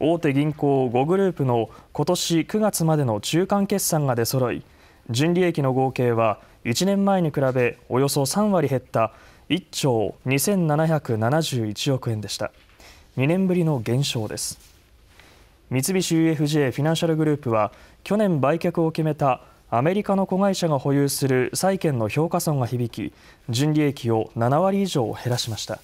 大手銀行5グループの今年9月までの中間決算が出揃い純利益の合計は1年前に比べおよそ3割減った1兆2771億円でした。2年ぶりの減少です。三菱 UFJ フィナンシャルグループは去年売却を決めたアメリカの子会社が保有する債券の評価損が響き純利益を7割以上減らしました。